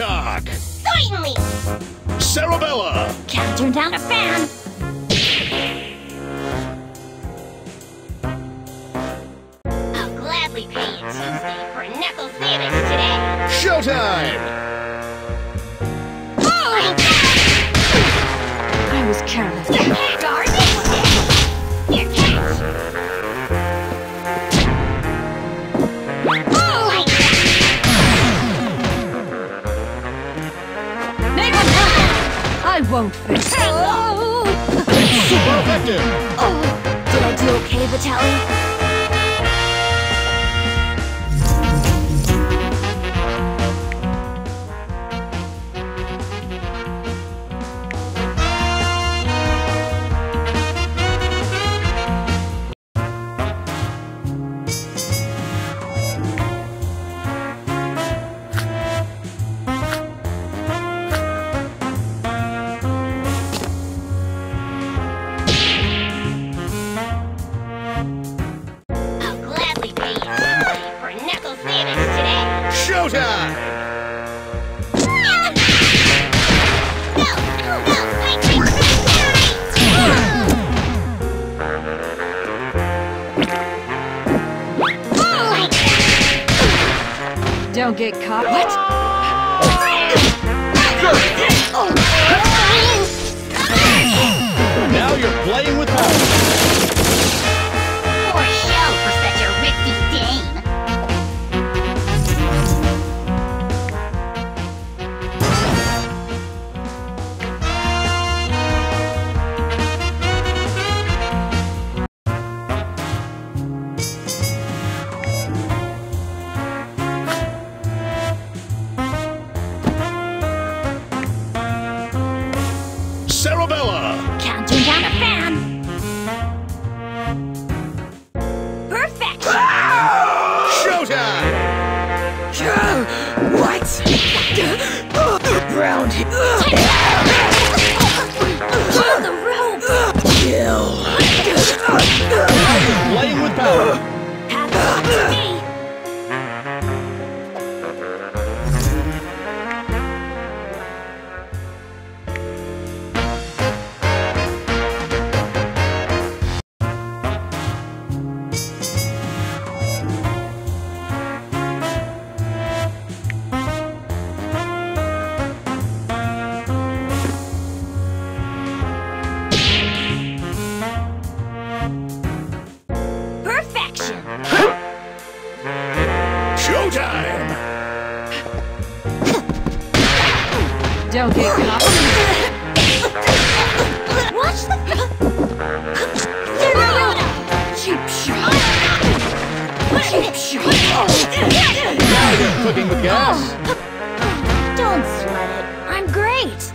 Peacock! Certainly! Cerebella! Can't turn down a fan! I'll gladly pay you Tuesday for Knuckle Sandwich today! Showtime! Oh! I was careless. Get caught. What? Now you're playing with fire! Pull the playing with power! Showtime! Don't get caught. Watch the. Cheap shot. Cheap shot. Now you're cooking with gas! Don't sweat it. I'm great.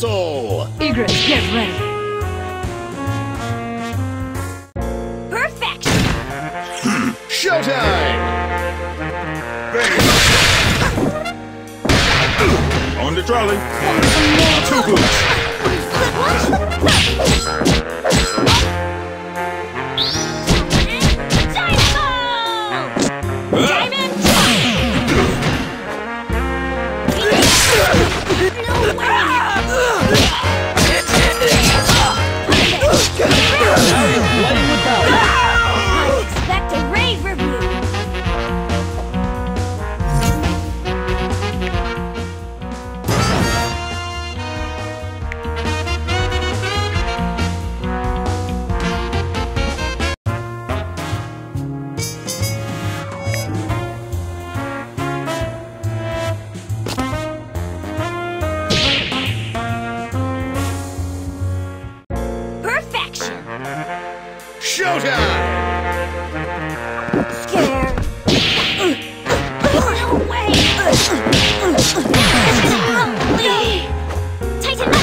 Parasol! Egret, get ready. Perfection. Showtime! On the trolley! Two boots! Perfection. Showtime! Scared. No way. Tighten up!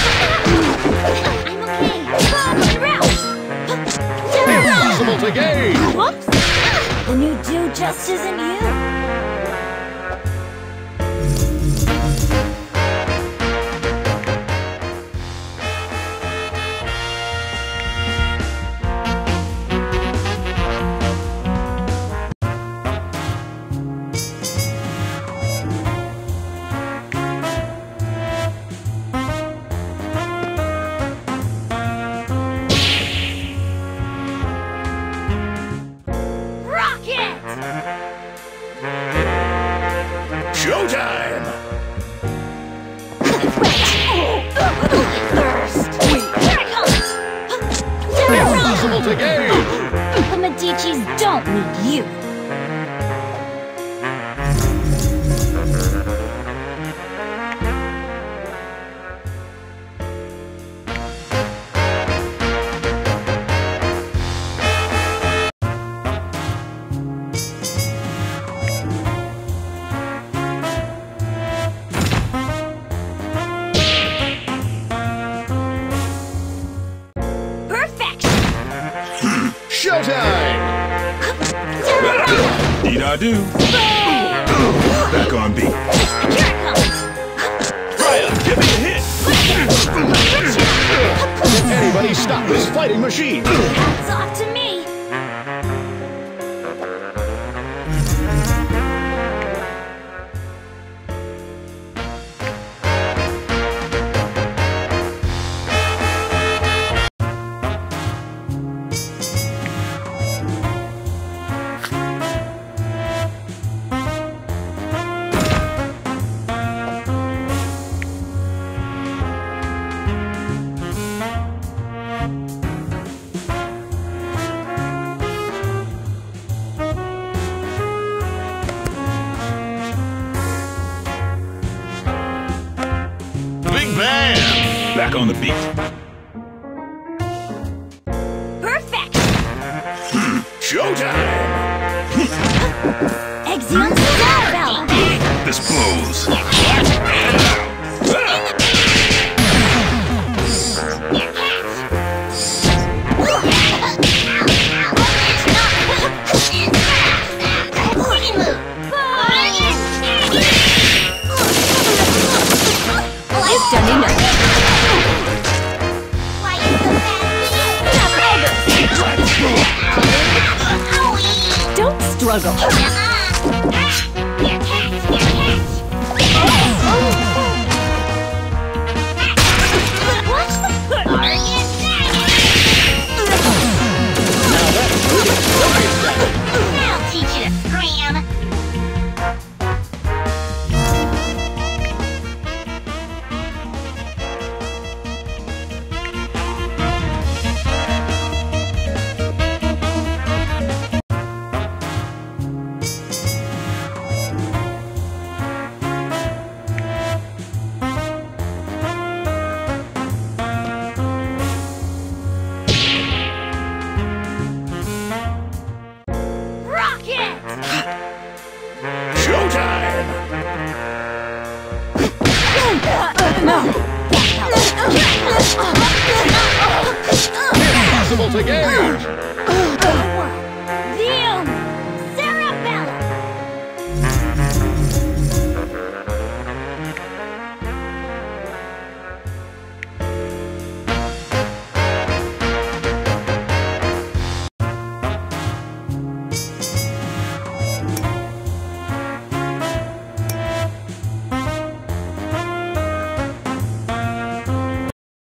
I'm okay. Come around! Impossible to gain! Whoops! The new do just isn't you. I do? Back on beat. Here it comes! Raya, give me a hit! Anybody stop this fighting machine? Hats off to me! Back on the beat. Perfection! Showtime! Starbound! This blows. Don't The